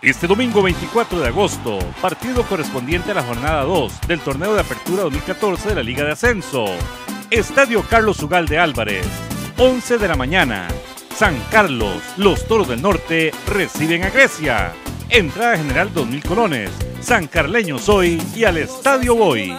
Este domingo 24 de agosto, partido correspondiente a la jornada 2 del torneo de apertura 2014 de la Liga de Ascenso. Estadio Carlos Ugalde Álvarez, 11 de la mañana. San Carlos, los Toros del Norte reciben a Grecia. Entrada general 2.000 colones. San Carleño soy y al estadio voy.